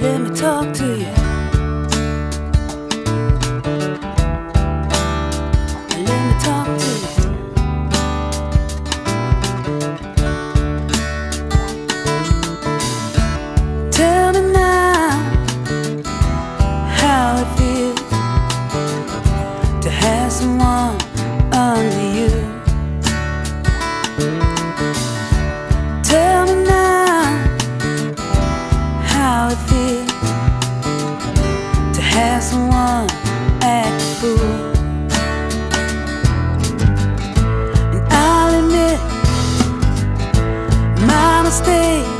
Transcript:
me talk to you. Let me talk to you. Tell me now how it feels to have someone how it feels to have someone act a fool. And I'll admit my mistake.